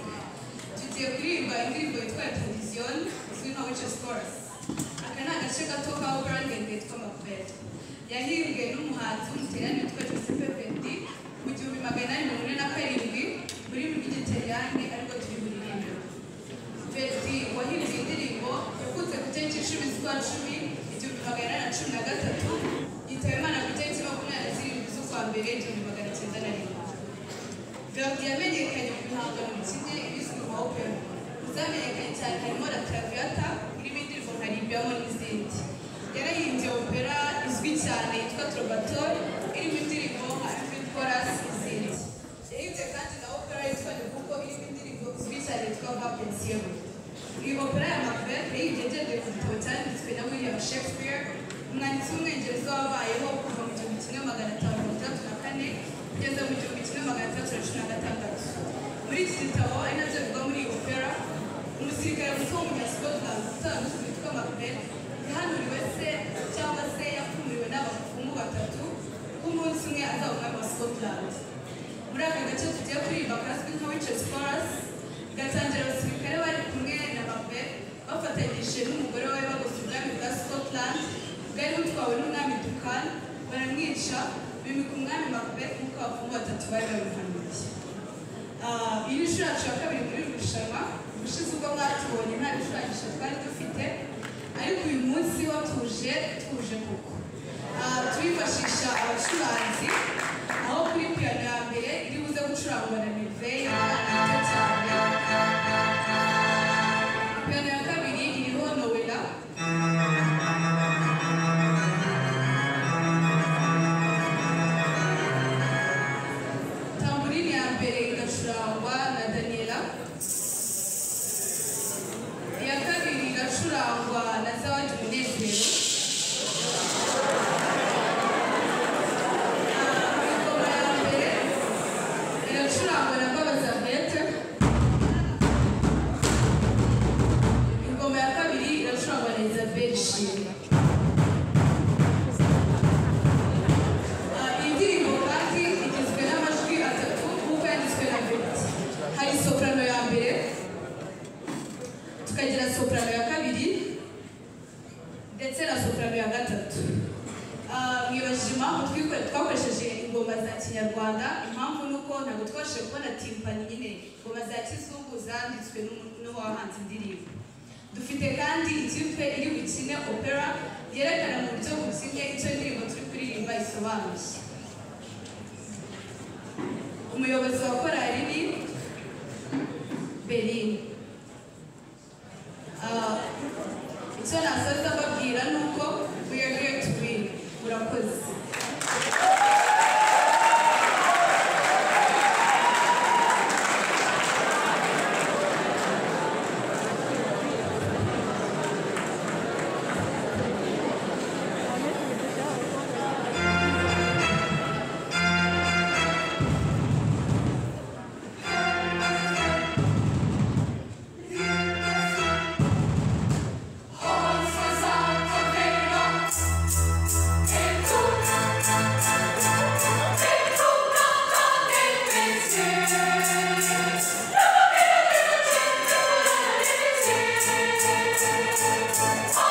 kuririmba indirimbo yitwa television izwi nka witches chorus aka ni agace gato ka opera ndende yitwa macbeth yahimbwe n'umuhanzi w'umutaliyani witwa giuseppe verdi mu gihumbi magana inani mirongo ine na karindwi mu rurimi rw'igitaliyani ariko turi buririmbe verdi wahimbye indirimbo yavutse ku itariki icumi z'ukwa cumi igihumbi magana inani na cumi na gatatu yitaba imana ku itariki makumyabiri na zirindwi z'ukwa mbere igihumbi magana cyenda na rimwe. Verdi yamenyekanye mu bihangano bikine ibizwi nka opera zamenyekanye cyane harimo la traviata irimo indirimbo nka libyamo n'izindi yarahimbye opera izwi cyane yitwa trovator irimo indirimbo nka infant chorus n'izindi yahimbye kandi na opera yitwa nebuko irimo indirimbo izwi cyane yitwa va pensiero iyi opera ya macbeth yahimbye agendeye ku gitabo cyanditswe na william shakespeare umwanditsi w'umwongereza wabayeho kuva mu gihumbi kimwe magana atanu mirongo itandatu na kane kugeza mu gihumbi kimwe magana atandatu na cumi muri iki gitabo ari na byo bivuga muri iyi opera umusirikare muto w'umunyascotland utandukanye witwa macbeth yahanuriwe se cyangwa se yapfumuriwe n'abapfumu batatu ko umunsi umwe azaba umwami wa scotland. Muri aka gace tugiye kuririmba kazwi nka witches chorus gatangira abasirikare bari kumwe na macbeth bafatanyije n'umugore we bagose ubwami bwa scotland bwari butwawe n'umwami dukan baramwica bimika umwami macbeth nk'uko abapfumu batatu bari babihanuye Ah, iyi ni inshuro yacu ya kabiri muri iri rushanwa ubushize ubwo mwatubonye nta bishuranyisho twari dufite ariko uyu munsi ho ndetse na soprano ya gatatu mwibajije impamvu twakoresheje ingoma za kinyarwanda impamvu ni uko ntabwo twabashije kubona timpani nyine ingoma za kizungu zanditswe n'uwahanze indirimbo dufite kandi ikipe iri bukine opera yerekana mu buryo buzimye icyo indirimbo turi kuririmba isobanuye umuyobozi wa korali ni berin Oh!